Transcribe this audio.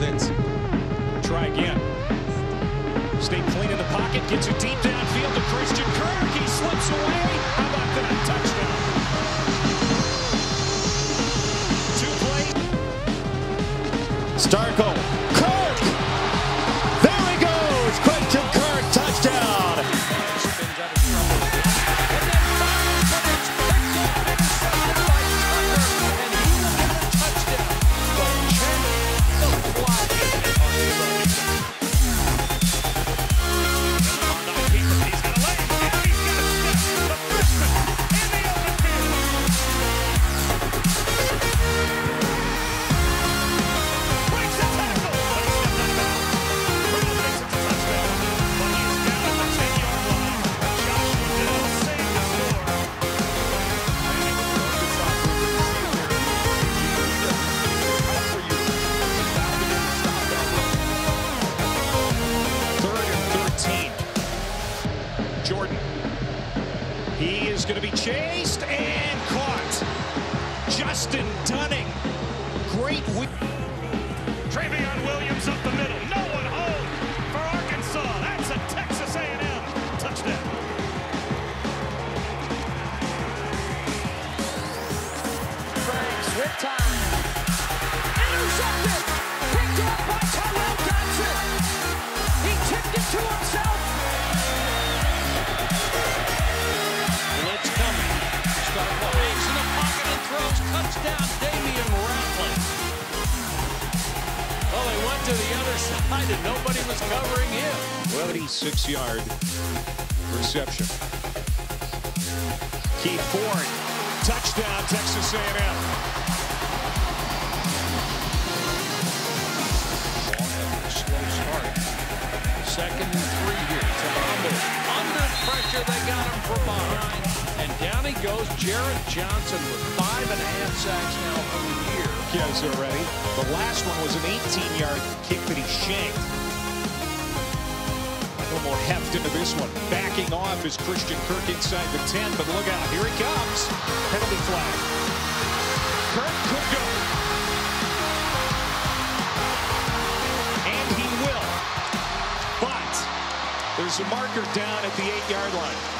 Try again. Stay clean in the pocket, gets it deep downfield to Christian Kirk. He slips away. How about that? Touchdown. Two plays. Starco He is going to be chased and caught. Justin Dunning. Great week. Trayveon Williams up the middle. No one home for Arkansas. That's a Texas A&M touchdown. Franks with time. Intercepted. Picked up by Tyrel Dodson. He tipped it to himself. Touchdown, Damion Ratley. Well, they went to the other side and nobody was covering him. 36-yard reception. Keith Ford, touchdown, Texas A&M. Second and three here. Under pressure. They got him from behind. Down he goes. Jared Johnson with five and a half sacks now for the year. Kids already. The last one was an 18-yard kick that he shanked. A little more heft into this one. Backing off is Christian Kirk inside the 10, but look out. Here he comes. Penalty flag. Kirk could go. And he will. But there's a marker down at the eight-yard line.